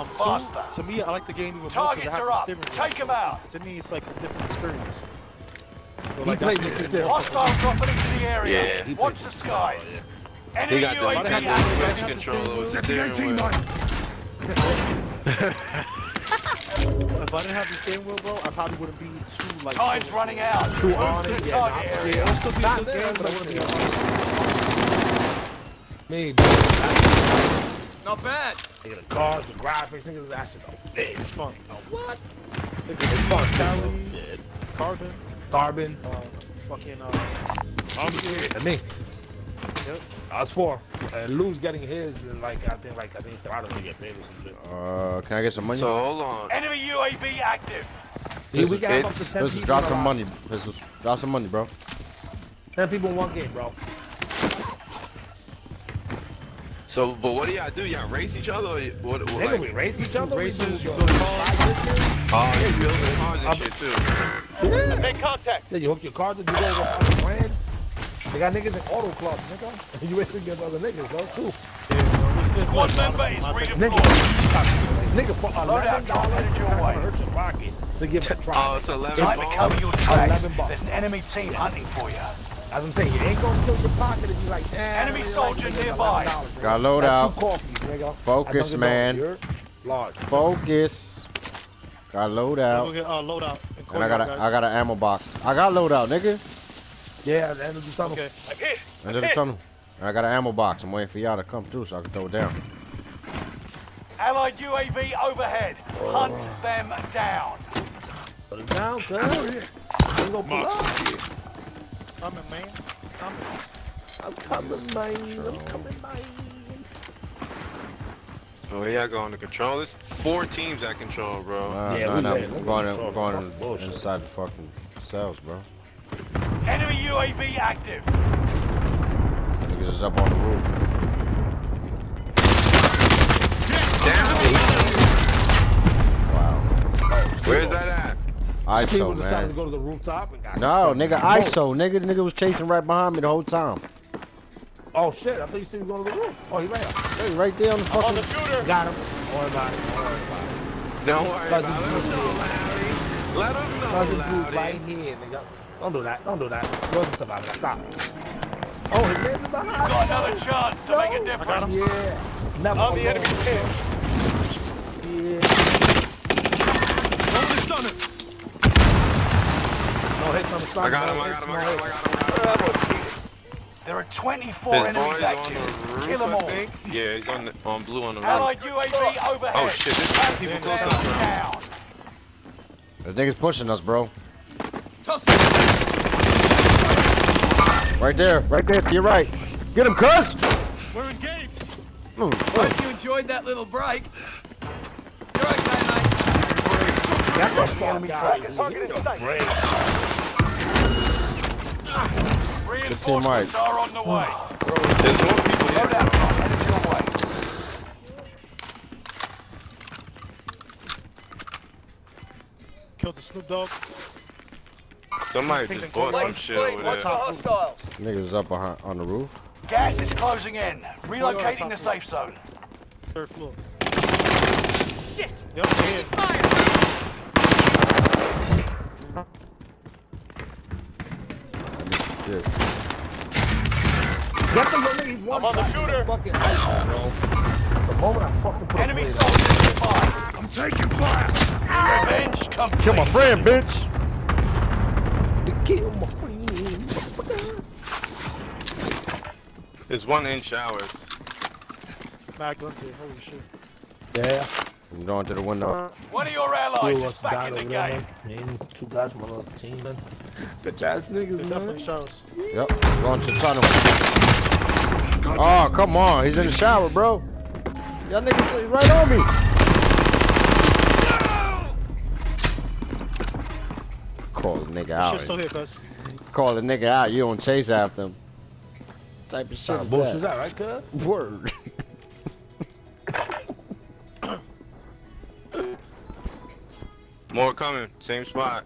Um, two, Faster. to me, I like the game even more Targets because I have are up. the steering wheel. Take 'em out. To me, it's like a different experience. So, He like, played that's with the- the. Hostile dropping into the area. Yeah, he Watch the with skies. He Enemy got the UAV he got the active. switch controller. the steering wheel. If I didn't have the steering wheel, bro, I probably wouldn't be too like. Time's so- running out. Too Move on it. Yeah, target nah, area. yeah, it'll still be a Not good game, but I wouldn't be. Me, Not bad. Look at the cars, the graphics, nigga, that shit. Oh, damn. It's fun. What? Look It's fun. Cali, Yeah. Carbon, Carbon. uh, fucking uh, Army. And me. Yep. I was four. And Lou's getting his, and like, I think, like, I think Toronto gonna get paid or some shit. Uh, can I get some money? So hold on. Enemy UAV active. Yeah, we Pistols, got up to kids. 10 Pistols, people drop in some our- money. Pistols, drop some money, bro. 10 people in one game, bro. So, but what do y'all do? Y'all race each other? Or what, what, Nigga, like, we race each other. races, we you do go to oh, you build the cars and shit too. Yeah. Make contact. Then you hook your car to do over other brands. They got niggas in auto clubs, nigga. you race against other niggas, bro, too. One member is Nigga, redeployed. nigga, for Loadout $11 drop headed your way. hurt your pocket to give it a oh, try. Oh, it's 11 Time to bombs? cover your tracks. 11 bucks. There's an enemy team hunting for you. As I'm saying, you ain't gonna kill your pocket if you like, damn. Enemy soldier like, nearby. nigga. Got load out. Coffees. Focus, man. Large. Focus. Got load Go out. get uh, loadout. And I got a, I got an ammo box. I got load out, nigga. Yeah, the end of the tunnel. Okay. I'm hit. End of the tunnel. And I got an ammo box. I'm waiting for y'all to come through so I can throw it down. Allied UAV overhead. Hunt them down. Put it down, cuz. Ain't gonna pull up. I'm coming, man. Coming. I'm coming, man. I'm coming, man. Oh, yeah, y'all going to control? There's four teams that control, bro. Nah, Yeah, nah, we nah. ready. We're Let's going, go. in, we're going in- Bullshit. inside the fucking cells, bro. Enemy UAV active. Niggas is up on the roof. Wow. Where's that at? People ISO, decided to go to the rooftop and got No, some nigga, smoke. ISO. Nigga, the nigga was chasing right behind me the whole time. Oh shit, I thought you said you were going to the roof. Oh, he ran up. Hey, right there on the On the fucking. shooter. Got him. Don't worry about it. Don't worry about it. Don't worry Cousin about it. Let Drew. them know, Larry. Let him know, Cousin Drew Larry. right here, nigga. Don't do that. Don't do that. Wasn't do somebody. Stop. Oh, his man's behind. Got another chance to make a No. difference. Yeah. Never On the alone. enemy team. Yeah. No hits on the side. I got no him, I got him, I got him, I got him, I got him. There are 24 His enemies active. the roof, Kill them all. Yeah, he's on the, on blue on the roof. Allied UAV overhead. Oh shit, there's Hunt people them close up. down. The nigga's pushing us, bro. Toss it. Right there, right there to your right. Get him, cuz! We're engaged. Mm, Hope you enjoyed that little break. You're okay, mate. That's a phone guy. Target hit in sight. Break. Reinforcements are on the way. There's more people here. Loadout drop headed your way. Killed the Snoop Dogg. Somebody just bought some shit over there. hostiles. Niggas is up behind, on the roof. Gas is closing in. Relocating the safe zone. Third floor. Shit. Yep, here. Fire. Shit. Get the little. He's one I'm on the shooter. Fucking ice, bro. The moment I fucking put Enemy a plate soldiers nearby. I'm taking fire. Revenge complete. Kill my friend, bitch! on to kill my friend. There's one in showers. Mad guns here. Holy shit. Yeah. I'm going to the window. One of your Two allies of is us back in the game. man. Two guys from another team, man. Bitch ass There's niggas, definitely man. showers. Yep, going to the tunnel. Oh, come on. He's in the shower, bro. Y'all niggas right on me. Call the nigga out. still here, cuz. Call the nigga out. You don't chase after him. Type of shit Nah, is bullshit is that? that, right, cuz? Word. More coming, same spot.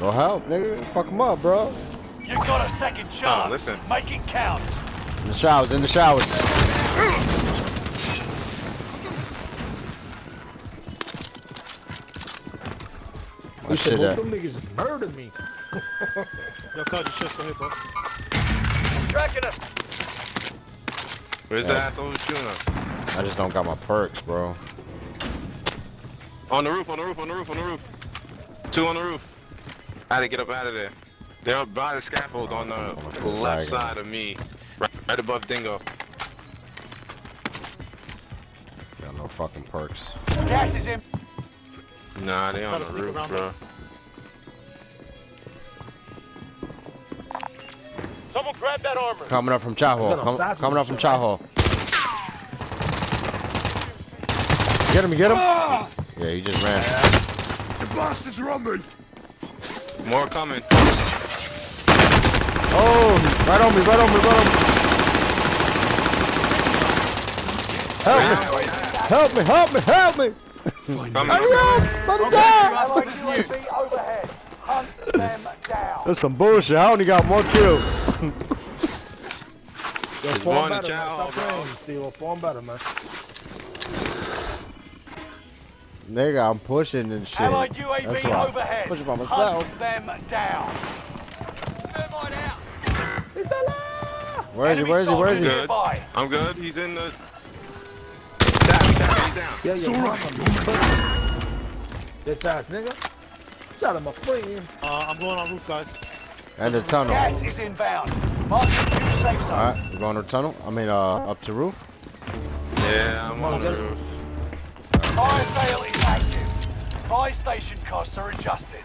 Go help, nigga. Fuck him up, bro. You got a second oh, chance. Oh, listen. Make it count. In the showers, in the showers. You should both uh, them niggas murdered me. Yo, caught your shit for here, bro. Tracking him. Where's yeah. the asshole shooting us? I just don't got my perks, bro. On the roof, on the roof, on the roof, on the roof. Two on the roof. I had to get up out of there. They're up by the scaffold on the left side of me. Right, right above Dingo. Got no fucking perks. Gas is in. Nah, they on the roof, around bro. Someone grab that armor. Coming up from Chaho. Got no Come, sides coming up from that Chaho. Get him, get him. Ah! Yeah, he just ran. The bastards are on me! More coming. Oh, right on me, right on me, right on me. Help me, help me, help me, help me. Hurry up, let us die. Allied UAV overhead. Hunt them down. That's some bullshit. I only got one kill. Yo, form one in better, man. Chow, Stop bro. playing, Steve. Form better, man. Nigga, I'm pushing and shit. Allied That's why. overhead. Pushing by myself. Hunt them down. Thermite out! Where is he? Where is he? Where is he? soldiers nearby. I'm good. He's in the. Down, he's down, he's down. Yeah, It's yeah. alright, you're. Bitch ass nigga. Shot him, my friend. Uh, I'm going on roof, guys. And the tunnel. Gas is inbound. Mark the new safe zone. All right, we're going to the tunnel. I mean, uh, up to roof. Yeah, I'm on the roof. Fire sale is active. Buy station costs are adjusted.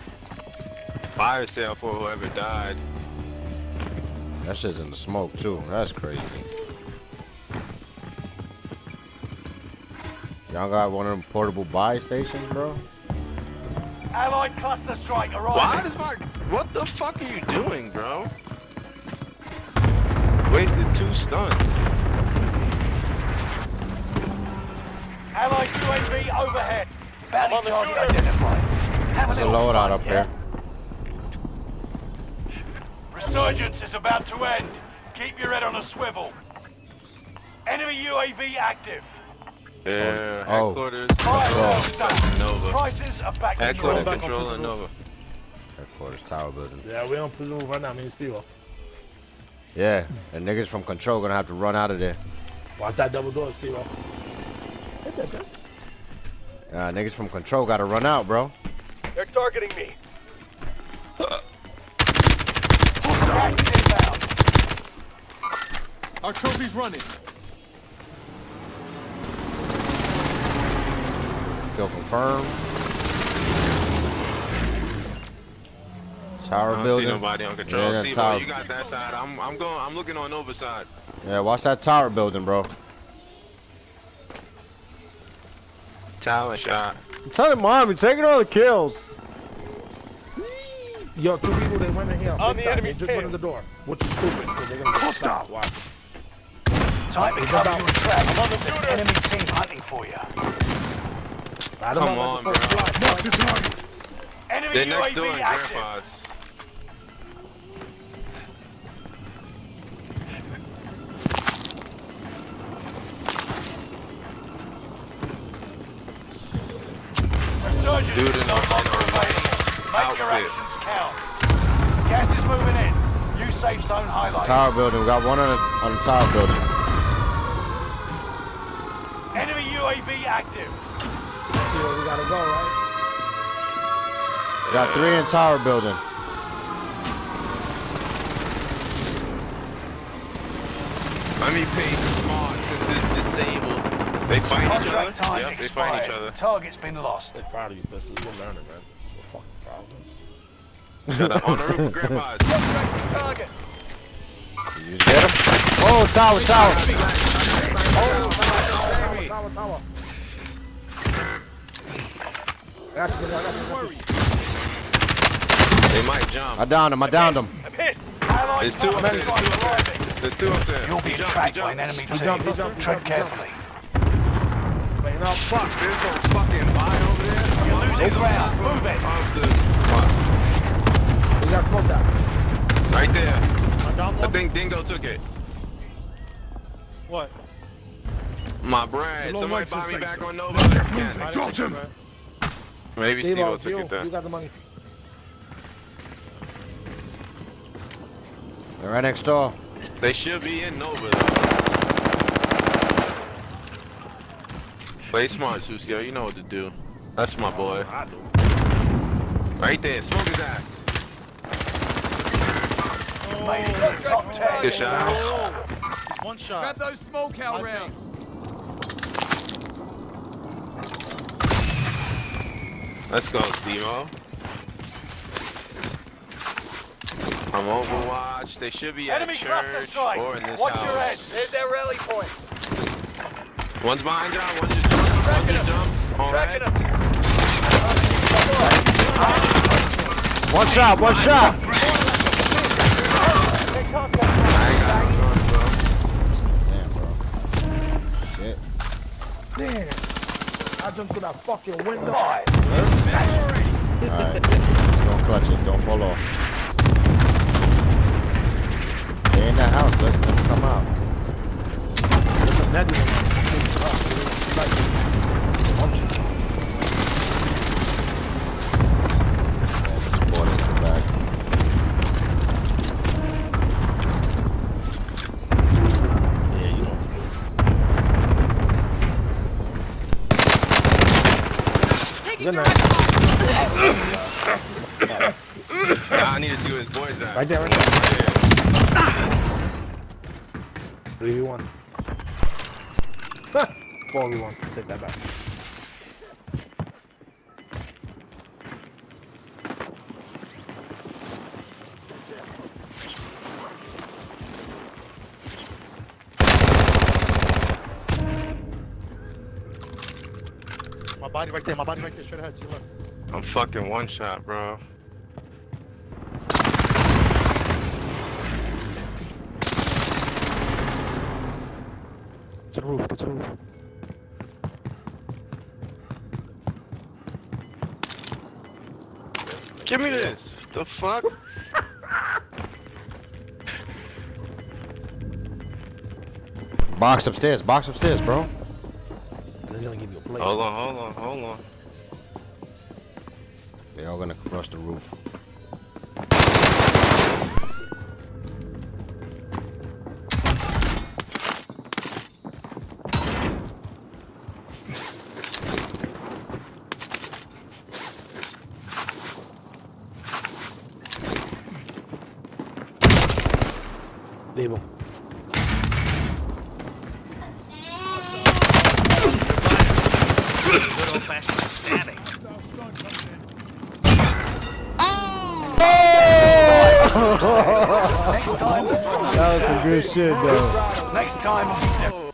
Fire sale for whoever died. That shit's in the smoke too. That's crazy. Y'all got one of them portable buy stations, bro? Allied cluster strike Why arriving. does my. What the fuck are you doing, bro? Wasted two stunts. Allied UAV overhead. Bounty target identified. Have a There's a little loadout fun, up yeah? there. Resurgence is about to end. Keep your head on a swivel. Enemy UAV active. Yeah, Oh. headquarters. Oh. Fire Control. sale done. Nova. Prices are back in Headquarters, normal. back control, and the Nova. Headquarters tower building. Yeah, we on presume right now, me and Steve. Yeah, and niggas from control gonna have to run out of there. Watch that double door, Steve. Uh, niggas from control gotta run out, bro. They're targeting me. Gas is inbound. Our trophy's running. Kill confirmed. Tower I don't building. see nobody on control. Yeah, that Steve, tower. you got that side. I'm, I'm going. I'm looking on Nova side. Yeah, watch that tower building, bro. Talent shot. I'm telling mom, you're taking all the kills. Yo, two people, they went in here. On big the enemy They just went in the door. Which is stupid, because they're gonna get Hostile. shot. Watch. Time to cover your tracks. There's an enemy team hunting for you. Come on, about the first bro. block. Mark the target. Enemy They're next door in active. Grandpa's. Dude in no the- longer evading. Make your actions count. Gas is moving in. New safe zone highlight. Tower building. We got one on the, on the tower building. Enemy UAV active. See where we gotta go, right? We got three in tower building. Let me play smart since it's disabled. They fight each other. Contract time Yep, they fight expired. each other. Target's been lost. They're proud of you, Buster. You're learning, man. What the fuck Shut up. On the roof of Grandpa's. Target. You get him? Oh, tower, tower. Tower, tower, tower. I got you, I got you, I got you. They might jump. I downed him. I downed him. Allied There's two up cluster there. There's two up there. You'll be He tracked by an enemy He jumped, he team. Tread jumped, he jumped. carefully. Hey, no, fuck. There's no fucking buy over there. You're losing ground. Move it. Got smoke. Right there. I, think Dingo took it. What? My brand. Somebody buy me back so. on Nova. Yeah. Dropped him. Maybe Steve took it then. You got the money. They're right next door. They should be in Nova. Play smart, Susio. You know what to do. That's my oh, boy. Right there. Smoke his ass. Made it to the top 10. Good shot. One shot. Grab those small cow rounds. Let's go, Steve-O. From Overwatch. They should be Enemy at cluster church strike. or in this Watch house. your heads. Here's their rally point. One's behind you. One just jump. One just jump. All right. One shot, one shot. I ain't got no guns, bro. Damn, bro. Shit. Damn. I jumped through that fucking window. Alright. Don't clutch it. Don't fall off. They're in that house. Let them come out. Negative. Like, one shot. Spawn in the back. Yeah, you know. Good night. Nah, I need to see where his. Right there, right there. 3v1. 4v1. Take that back. My body right there. My body right there. Straight ahead. To your left. I'm fucking one shot, bro. To the roof. Get to the roof. Give me this. The fuck? Box upstairs. Box upstairs, bro. He's gonna give you a plate. Hold on, hold on, hold on. They're all gonna crush the roof. Leave him. Next time, That was some good shit, though. next time,